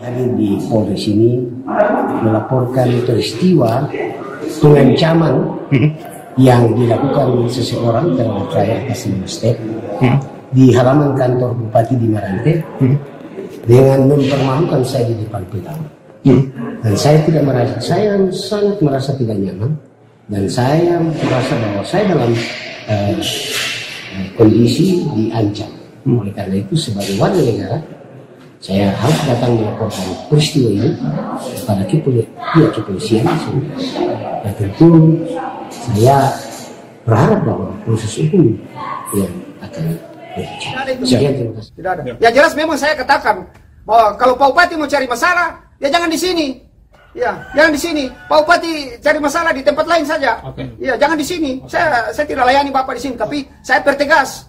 Hadir di Polres ini melaporkan peristiwa pengancaman yang dilakukan seseorang terhadap saya atas Step di halaman kantor Bupati di Marante dengan mempermalukan saya di depan petang. Dan saya tidak merasa, saya sangat merasa tidak nyaman dan saya merasa bahwa saya dalam uh, kondisi diancam. Oleh karena itu sebagai warga negara saya harus datang melaporkan peristiwa ini kepada pihak kepolisian. Dan tentu saya berharap bahwa proses hukum yang akan Sekian terima kasih. Tidak ada. Ya jelas memang saya katakan bahwa kalau Pak Bupati mau cari masalah, ya jangan di sini. Ya, jangan di sini. Pak Bupati cari masalah di tempat lain saja. Oke. Ya, jangan di sini. Saya saya tidak layani Bapak di sini, tapi saya pertegas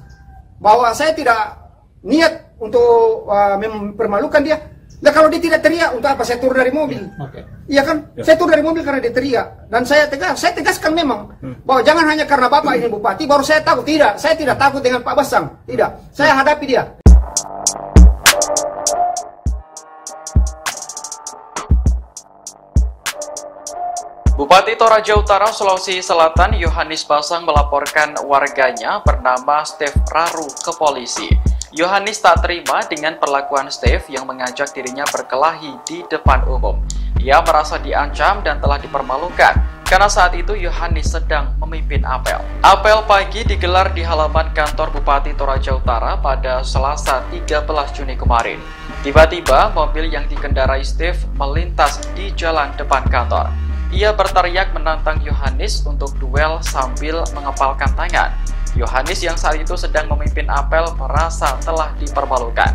bahwa saya tidak niat untuk uh, mempermalukan dia. Nah kalau dia tidak teriak, untuk apa saya turun dari mobil? Oke. Iya kan? Saya turun dari mobil karena dia teriak. Dan saya tegas, saya tegaskan memang bahwa jangan hanya karena Bapak ini bupati baru saya takut. Tidak, saya tidak takut dengan Pak Basang. Tidak, saya hadapi dia. Bupati Toraja Utara, Sulawesi Selatan, Yohanis Basang melaporkan warganya bernama Steve Raru ke polisi. Yohanis tak terima dengan perlakuan Steve yang mengajak dirinya berkelahi di depan umum. Ia merasa diancam dan telah dipermalukan karena saat itu Yohanis sedang memimpin apel. Apel pagi digelar di halaman kantor Bupati Toraja Utara pada Selasa 13 Juni kemarin. Tiba-tiba mobil yang dikendarai Steve melintas di jalan depan kantor. Ia berteriak menantang Yohanis untuk duel sambil mengepalkan tangan. Yohanis yang saat itu sedang memimpin apel merasa telah dipermalukan.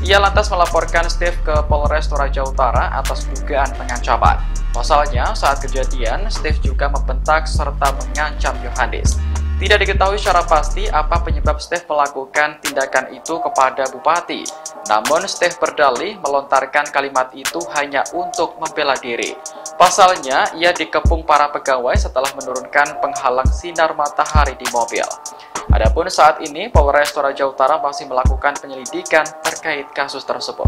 Ia lantas melaporkan Steve ke Polres Toraja Utara atas dugaan pengancaman. Pasalnya, saat kejadian, Steve juga membentak serta mengancam Yohanis. Tidak diketahui secara pasti apa penyebab Steve melakukan tindakan itu kepada Bupati. Namun Steve berdalih melontarkan kalimat itu hanya untuk membela diri. Pasalnya, ia dikepung para pegawai setelah menurunkan penghalang sinar matahari di mobil. Adapun saat ini, Polres Toraja Utara masih melakukan penyelidikan terkait kasus tersebut.